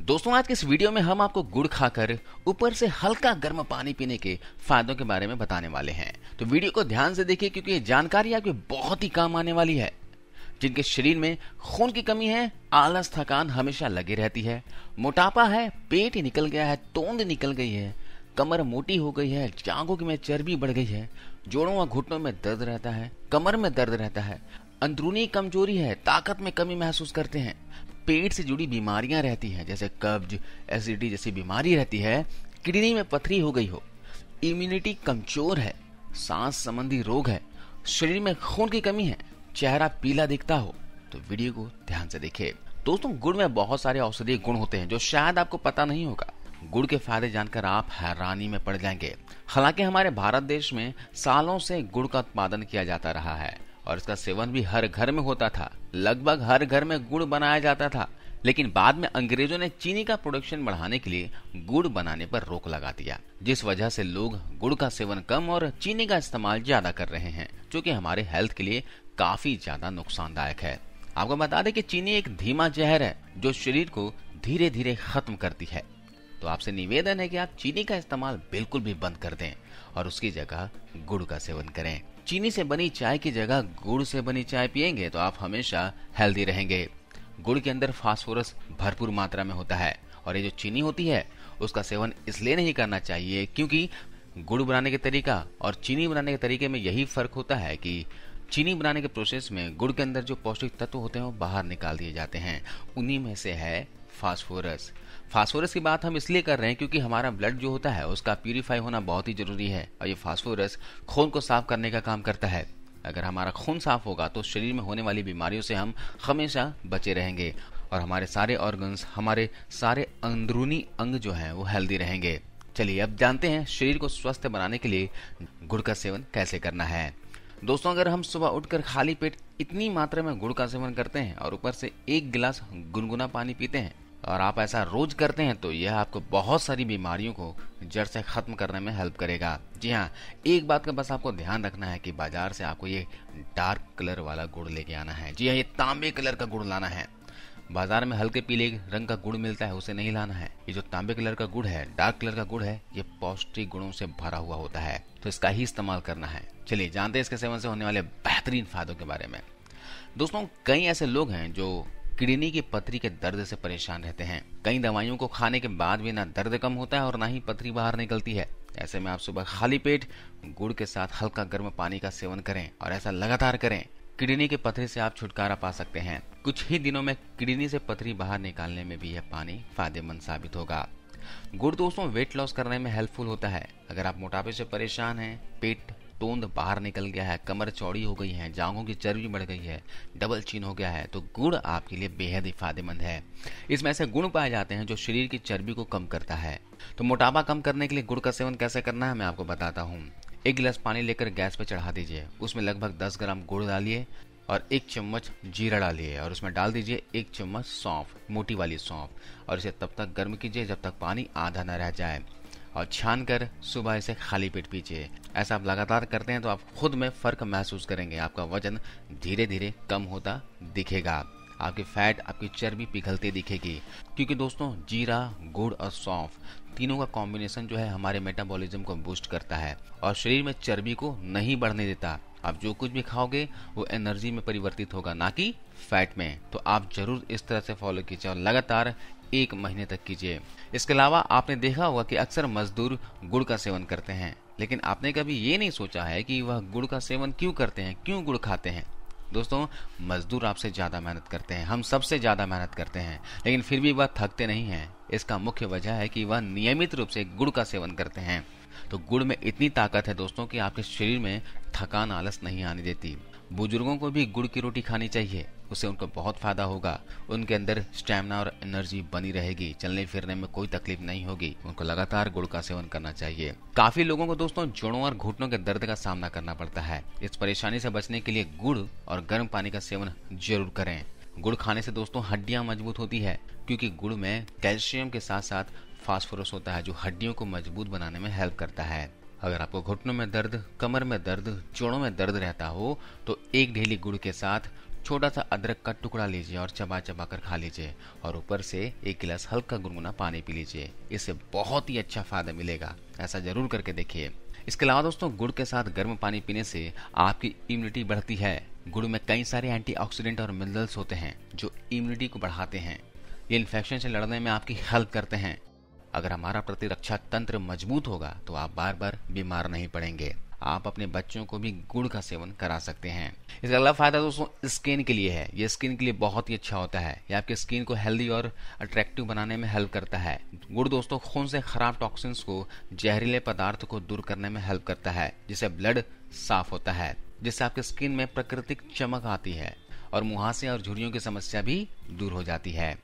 दोस्तों, आज के इस वीडियो में हम आपको गुड़ खाकर ऊपर से हल्का गर्म पानी पीने के फायदों के बारे में बताने वाले हैं। तो वीडियो को ध्यान से देखिए, क्योंकि ये जानकारी आपके बहुत ही काम आने वाली है। जिनके शरीर में खून की कमी है, आलस, थकान हमेशा लगी रहती है। मोटापा है, पेट निकल गया है, तोंद निकल गई है, कमर मोटी हो गई है, जांघों में चर्बी बढ़ गई है, जोड़ों व घुटनों में दर्द रहता है, कमर में दर्द रहता है, अंदरूनी कमज़ोरी है, ताकत में कमी महसूस करते हैं। पेट से जुड़ी बीमारियाँ रहती हैं, जैसे कब्ज, एसिडिटी जैसी बीमारी रहती है, किडनी में पथरी हो गई हो इम्यूनिटी कमज़ोर है, सांस संबंधी रोग है, शरीर में खून की कमी है, चेहरा पीला दिखता हो तो वीडियो को ध्यान से देखिए। दोस्तों, गुड़ में बहुत सारे औषधीय गुण होते हैं, जो शायद आपको पता नहीं होगा। गुड़ के फ़ायदे जानकर आप हैरानी में पड़ जाएँगे। हालाँकि हमारे भारत देश में सालों से गुड़ का उत्पादन किया जाता रहा है। और इसका सेवन भी हर घर में होता था। लगभग हर घर में गुड़ बनाया जाता था। लेकिन बाद में अंग्रेज़ों ने चीनी का प्रोडक्शन बढ़ाने के लिए गुड़ बनाने पर रोक लगा दिया, जिस वजह से लोग गुड़ का सेवन कम और चीनी का इस्तेमाल ज़्यादा कर रहे हैं, जो कि हमारे हेल्थ के लिए काफ़ी ज़्यादा नुकसानदायक है। आपको बता दें कि चीनी एक धीमा जहर है, जो शरीर को धीरे धीरे खत्म करती है। तो आपसे निवेदन है कि आप चीनी का इस्तेमाल बिल्कुल भी बंद कर दें और उसकी जगह गुड़ का सेवन करें। चीनी से बनी चाय की जगह गुड़ से बनी चाय पियेंगे तो आप हमेशा हेल्दी रहेंगे। गुड़ के अंदर फास्फोरस भरपूर मात्रा में होता है और ये जो चीनी होती है, उसका सेवन इसलिए नहीं करना चाहिए क्योंकि गुड़ बनाने के तरीका और चीनी बनाने के तरीके में यही फ़र्क होता है कि चीनी बनाने के प्रोसेस में गुड़ के अंदर जो पौष्टिक तत्व होते हैं वो बाहर निकाल दिए जाते हैं। उन्हीं में से है फास्फोरस। फास्फोरस की बात हम इसलिए कर रहे हैं क्योंकि हमारा ब्लड जो होता है, उसका प्यूरिफाई होना बहुत ही ज़रूरी है और ये फास्फोरस खून को साफ़ करने का काम करता है। अगर हमारा खून साफ़ होगा तो शरीर में होने वाली बीमारियों से हम हमेशा बचे रहेंगे और हमारे सारे ऑर्गन्स हमारे सारे अंदरूनी अंग जो हैं, वो हेल्दी रहेंगे। चलिए, अब जानते हैं शरीर को स्वस्थ बनाने के लिए गुड़ का सेवन कैसे करना है। दोस्तों, अगर हम सुबह उठकर खाली पेट इतनी मात्रा में गुड़ का सेवन करते हैं और ऊपर से एक गिलास गुनगुना पानी पीते हैं और आप ऐसा रोज करते हैं तो यह आपको बहुत सारी बीमारियों को जड़ से खत्म करने में हेल्प करेगा। जी हाँ एक बात का बस आपको ध्यान रखना है कि बाज़ार से आपको ये डार्क कलर वाला गुड़ लेके आना है। जी हाँ ये तांबे कलर का गुड़ लाना है। बाज़ार में हल्के पीले रंग का गुड़ मिलता है, उसे नहीं लाना है। ये जो तांबे कलर का गुड़ है, डार्क कलर का गुड़ है, ये पौष्टिक गुणों से भरा हुआ होता है तो इसका ही इस्तेमाल करना है। चलिए, जानते हैं इसके सेवन से होने वाले बेहतरीन फायदों के बारे में। दोस्तों, कई ऐसे लोग हैं जो किडनी की पथरी के दर्द से परेशान रहते हैं। कई दवाइयों को खाने के बाद भी ना दर्द कम होता है और ना ही पथरी बाहर निकलती है। ऐसे में आप सुबह खाली पेट गुड़ के साथ हल्का गर्म पानी का सेवन करें और ऐसा लगातार करें। किडनी के पथरी से आप छुटकारा पा सकते हैं। कुछ ही दिनों में किडनी से पथरी बाहर निकालने में भी यह पानी फ़ायदेमंद साबित होगा। गुड़ दोस्तों वेट लॉस करने में हेल्पफुल होता है। अगर आप मोटापे से परेशान हैं, पेट तोंद बाहर निकल गया है, कमर चौड़ी हो गई है, जांघों की चर्बी बढ़ गई है, डबल चीन हो गया है तो गुड़ आपके लिए बेहद ही फ़ायदेमंद है। इसमें ऐसे गुण पाए जाते हैं जो शरीर की चर्बी को कम करता है। तो मोटापा कम करने के लिए गुड़ का सेवन कैसे करना है, मैं आपको बताता हूँ। एक गिलास पानी लेकर गैस पर चढ़ा दीजिए, उसमें लगभग दस ग्राम गुड़ डालिए और एक चम्मच जीरा डालिए और उसमें डाल दीजिए एक चम्मच सौंफ, मोटी वाली सौंफ। और इसे तब तक गर्म कीजिए जब तक पानी आधा न रह जाए। और छान कर सुबह इसे खाली पेट पीजिए। ऐसा आप लगातार करते हैं तो आप खुद में फ़र्क महसूस करेंगे। आपका वज़न धीरे धीरे कम होता दिखेगा। आपकी फैट, आपकी चर्बी पिघलती दिखेगी। क्योंकि दोस्तों, जीरा, गुड़ और सौंफ तीनों का कॉम्बिनेशन जो है हमारे मेटाबॉलिज्म को बूस्ट करता है और शरीर में चर्बी को नहीं बढ़ने देता। आप जो कुछ भी खाओगे, वो एनर्जी में परिवर्तित होगा, ना कि फैट में। तो आप ज़रूर इस तरह से फॉलो कीजिए और लगातार एक महीने तक कीजिए। इसके अलावा आपने देखा होगा कि अक्सर मजदूर गुड़ का सेवन करते हैं, लेकिन आपने कभी ये नहीं सोचा है कि वह गुड़ का सेवन क्यों करते हैं, क्यों गुड़ खाते हैं? दोस्तों, मजदूर आपसे ज़्यादा मेहनत करते हैं, हम सबसे ज़्यादा मेहनत करते हैं, लेकिन फिर भी वह थकते नहीं हैं। इसका मुख्य वजह है कि वह नियमित रूप से गुड़ का सेवन करते हैं। तो गुड़ में इतनी ताकत है दोस्तों कि आपके शरीर में थकान आलस नहीं आने देती। बुज़ुर्गों को भी गुड़ की रोटी खानी चाहिए, उससे उनको बहुत फ़ायदा होगा। उनके अंदर स्टेमिना और एनर्जी बनी रहेगी, चलने फिरने में कोई तकलीफ़ नहीं होगी। उनको लगातार गुड़ का सेवन करना चाहिए। काफ़ी लोगों को दोस्तों जोड़ों और घुटनों के दर्द का सामना करना पड़ता है। इस परेशानी से बचने के लिए गुड़ और गर्म पानी का सेवन ज़रूर करें। गुड़ खाने से दोस्तों हड्डियाँ मज़बूत होती है, क्योंकि गुड़ में कैल्शियम के साथ साथ फास्फोरस होता है, जो हड्डियों को मज़बूत बनाने में हेल्प करता है। अगर आपको घुटनों में दर्द, कमर में दर्द जोड़ों में दर्द रहता हो तो एक ढेली गुड़ के साथ छोटा सा अदरक का टुकड़ा लीजिए और चबा चबा कर खा लीजिए और ऊपर से एक गिलास हल्का गुनगुना पानी पी लीजिए। इससे बहुत ही अच्छा फ़ायदा मिलेगा। ऐसा ज़रूर करके देखिए। इसके अलावा दोस्तों, गुड़ के साथ गर्म पानी पीने से आपकी इम्यूनिटी बढ़ती है। गुड़ में कई सारे एंटीऑक्सीडेंट और मिनरल्स होते हैं, जो इम्यूनिटी को बढ़ाते हैं। ये इन्फेक्शन से लड़ने में आपकी हेल्प करते हैं। अगर हमारा प्रतिरक्षा तंत्र मज़बूत होगा तो आप बार बार बीमार नहीं पड़ेंगे। आप अपने बच्चों को भी गुड़ का सेवन करा सकते हैं। इसका अगला फ़ायदा दोस्तों, स्किन के लिए है। ये स्किन के लिए बहुत ही अच्छा होता है। ये आपके स्किन को हेल्दी और अट्रैक्टिव बनाने में हेल्प करता है। गुड़ दोस्तों, खून से खराब टॉक्सिन्स को, जहरीले पदार्थ को दूर करने में हेल्प करता है, जिससे ब्लड साफ़ होता है, जिससे आपके स्किन में प्राकृतिक चमक आती है और मुहासे और झुरियों की समस्या भी दूर हो जाती है।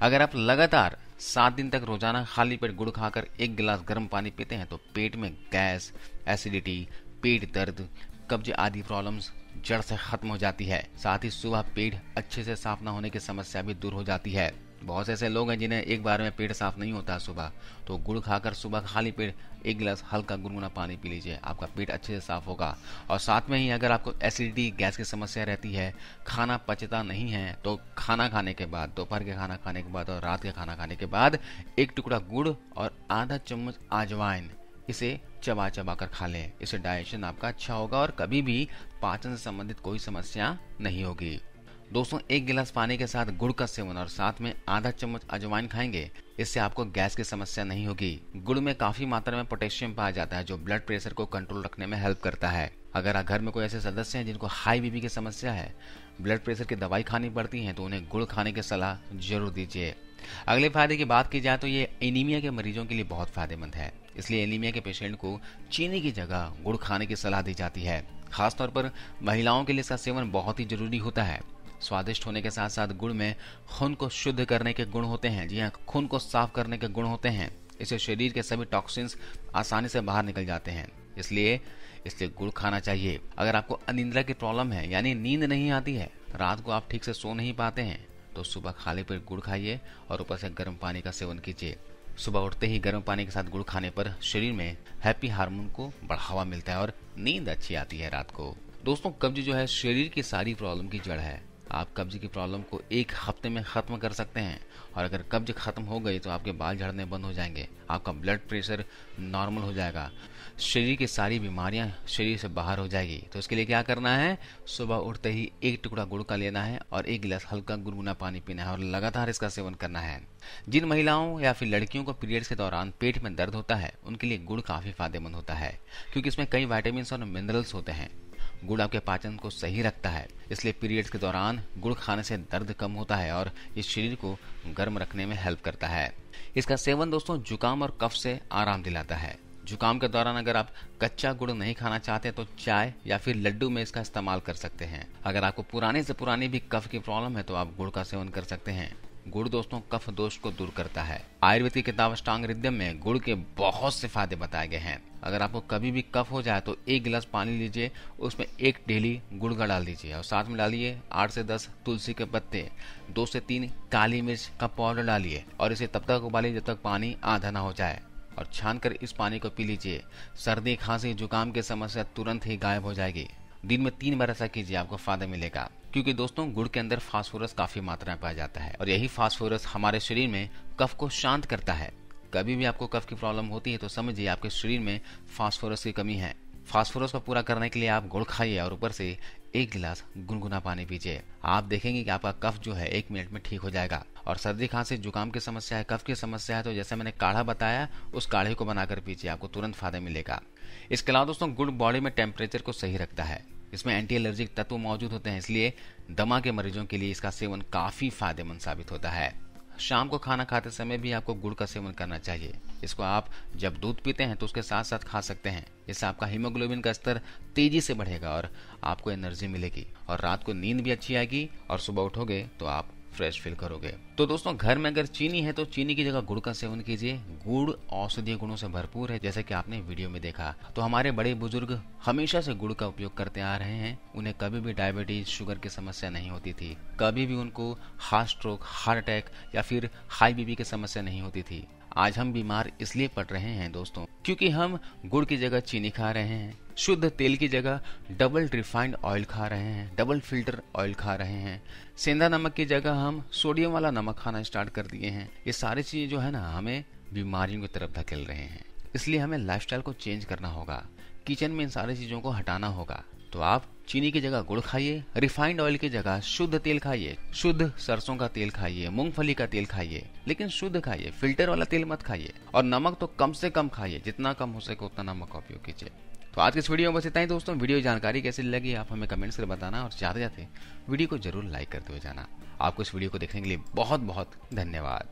अगर आप लगातार सात दिन तक रोज़ाना खाली पेट गुड़ खाकर एक गिलास गर्म पानी पीते हैं तो पेट में गैस, एसिडिटी, पेट दर्द, कब्ज आदि प्रॉब्लम्स जड़ से खत्म हो जाती है। साथ ही सुबह पेट अच्छे से साफ़ न होने की समस्या भी दूर हो जाती है। बहुत ऐसे लोग हैं जिन्हें एक बार में पेट साफ़ नहीं होता सुबह तो गुड़ खाकर सुबह खाली पेट एक गिलास हल्का गुनगुना पानी पी लीजिए, आपका पेट अच्छे से साफ़ होगा। और साथ में ही अगर आपको एसिडिटी गैस की समस्या रहती है, खाना पचता नहीं है तो खाना खाने के बाद, दोपहर के खाना खाने के बाद और रात के खाना खाने के बाद एक टुकड़ा गुड़ और आधा चम्मच आजवाइन इसे चबा चबा कर खा लें। इससे डाइजेशन आपका अच्छा होगा और कभी भी पाचन से संबंधित कोई समस्या नहीं होगी। दोस्तों, एक गिलास पानी के साथ गुड़ का सेवन और साथ में आधा चम्मच अजवाइन खाएँगे। इससे आपको गैस की समस्या नहीं होगी। गुड़ में काफ़ी मात्रा में पोटेशियम पाया जाता है, जो ब्लड प्रेशर को कंट्रोल रखने में हेल्प करता है। अगर घर में कोई ऐसे सदस्य हैं जिनको हाई बीपी की समस्या है, ब्लड प्रेशर की दवाई खानी पड़ती है तो उन्हें गुड़ खाने की सलाह ज़रूर दीजिए। अगले फ़ायदे की बात की जाए तो ये एनीमिया के मरीजों के लिए बहुत फ़ायदेमंद है। इसलिए एनीमिया के पेशेंट को चीनी की जगह गुड़ खाने की सलाह दी जाती है। खासतौर पर महिलाओं के लिए इसका सेवन बहुत ही ज़रूरी होता है। स्वादिष्ट होने के साथ साथ गुड़ में खून को शुद्ध करने के गुण होते हैं। जी हाँ खून को साफ़ करने के गुण होते हैं। इससे शरीर के सभी टॉक्सिन्स आसानी से बाहर निकल जाते हैं। इसलिए इसलिए गुड़ खाना चाहिए। अगर आपको अनिंद्रा की प्रॉब्लम है, यानी नींद नहीं आती है, रात को आप ठीक से सो नहीं पाते हैं तो सुबह खाली पेट गुड़ खाइए और ऊपर से गर्म पानी का सेवन कीजिए। सुबह उठते ही गर्म पानी के साथ गुड़ खाने पर शरीर में हैप्पी हार्मोन को बढ़ावा मिलता है और नींद अच्छी आती है रात को। दोस्तों, कब्ज जो है, शरीर की सारी प्रॉब्लम की जड़ है। आप कब्ज की प्रॉब्लम को एक हफ़्ते में ख़त्म कर सकते हैं। और अगर कब्ज ख़त्म हो गई तो आपके बाल झड़ने बंद हो जाएँगे। आपका ब्लड प्रेशर नॉर्मल हो जाएगा। शरीर की सारी बीमारियाँ शरीर से बाहर हो जाएगी। तो इसके लिए क्या करना है? सुबह उठते ही एक टुकड़ा गुड़ का लेना है और एक गिलास हल्का गुनगुना पानी पीना है और लगातार इसका सेवन करना है। जिन महिलाओं या फिर लड़कियों को पीरियड्स के दौरान पेट में दर्द होता है, उनके लिए गुड़ काफ़ी फ़ायदेमंद होता है। क्योंकि इसमें कई वाइटामिन और मिनरल्स होते हैं। गुड़ आपके पाचन को सही रखता है। इसलिए पीरियड्स के दौरान गुड़ खाने से दर्द कम होता है और इस शरीर को गर्म रखने में हेल्प करता है। इसका सेवन दोस्तों जुकाम और कफ से आराम दिलाता है। जुकाम के दौरान अगर आप कच्चा गुड़ नहीं खाना चाहते तो चाय या फिर लड्डू में इसका इस्तेमाल कर सकते हैं। अगर आपको पुराने से पुरानी भी कफ की प्रॉब्लम है तो आप गुड़ का सेवन कर सकते हैं। गुड़ दोस्तों कफ दोष को दूर करता है। आयुर्वेद की किताब अष्टांग रिद्यम में गुड़ के बहुत से फ़ायदे बताए गए हैं। अगर आपको कभी भी कफ हो जाए तो एक गिलास पानी लीजिए, उसमें एक डेली गुड़ का डाल दीजिए और साथ में डालिए आठ से दस तुलसी के पत्ते, दो से तीन काली मिर्च का पाउडर डालिए और इसे तब तक उबालिए जब तक पानी आधा ना हो जाए। और छान कर इस पानी को पी लीजिए। सर्दी, खांसी, जुकाम की समस्या तुरंत ही गायब हो जाएगी। दिन में तीन बार ऐसा कीजिए, आपको फ़ायदा मिलेगा। क्योंकि दोस्तों, गुड़ के अंदर फास्फोरस काफ़ी मात्रा में पाया जाता है। और यही फास्फोरस हमारे शरीर में कफ को शांत करता है। कभी भी आपको कफ की प्रॉब्लम होती है तो समझिए आपके शरीर में फास्फोरस की कमी है। फास्फोरस को पूरा करने के लिए आप गुड़ खाइए और ऊपर से एक गिलास गुनगुना पानी पीजिए। आप देखेंगे कि आपका कफ जो है, एक मिनट में ठीक हो जाएगा। और सर्दी खांसी, जुकाम की समस्या है, कफ की समस्या है तो जैसे मैंने काढ़ा बताया, उस काढ़े को बनाकर पीजिए, आपको तुरंत फ़ायदा मिलेगा। इसके अलावा दोस्तों, गुड़ बॉडी में टेम्परेचर को सही रखता है। इसमें एंटी एलर्जिक तत्व मौजूद होते हैं, इसलिए दमा के मरीजों के लिए इसका सेवन काफ़ी फ़ायदेमंद साबित होता है। शाम को खाना खाते समय भी आपको गुड़ का सेवन करना चाहिए। इसको आप जब दूध पीते हैं तो उसके साथ साथ खा सकते हैं। इससे आपका हीमोग्लोबिन का स्तर तेज़ी से बढ़ेगा और आपको एनर्जी मिलेगी और रात को नींद भी अच्छी आएगी और सुबह उठोगे तो आप फ्रेश फील करोगे। तो दोस्तों, घर में अगर चीनी है तो चीनी की जगह गुड़ का सेवन कीजिए। गुड़ औषधीय गुणों से भरपूर है, जैसे कि आपने वीडियो में देखा। तो हमारे बड़े बुज़ुर्ग हमेशा से गुड़ का उपयोग करते आ रहे हैं। उन्हें कभी भी डायबिटीज़, शुगर की समस्या नहीं होती थी। कभी भी उनको हार्ट स्ट्रोक, हार्ट अटैक या फिर हाई बीपी की समस्या नहीं होती थी। आज हम बीमार इसलिए पड़ रहे हैं, दोस्तों, क्योंकि हम गुड़ की जगह चीनी खा रहे हैं। शुद्ध तेल की जगह डबल रिफाइंड ऑयल खा रहे हैं डबल फ़िल्टर ऑयल खा रहे हैं। सेंधा नमक की जगह हम सोडियम वाला नमक खाना स्टार्ट कर दिए हैं। ये सारी चीज़ें जो है ना, हमें बीमारियों की तरफ़ धकेल रहे हैं। इसलिए हमें लाइफस्टाइल को चेंज करना होगा। किचन में इन सारी चीज़ों को हटाना होगा। तो आप चीनी की जगह गुड़ खाइए रिफाइंड ऑयल की जगह शुद्ध तेल खाइए, शुद्ध सरसों का तेल खाइए, मूंगफली का तेल खाइए, लेकिन शुद्ध खाइए फ़िल्टर वाला तेल मत खाइए। और नमक तो कम से कम खाइए, जितना कम हो सके उतना नमक का उपयोग कीजिए। तो आज के इस वीडियो में बस इतना ही दोस्तों। वीडियो जानकारी कैसी लगी, आप हमें कमेंट्स कर बताना और जाते जाते वीडियो को ज़रूर लाइक करते हुए जाना। आपको इस वीडियो को देखने के लिए बहुत बहुत धन्यवाद।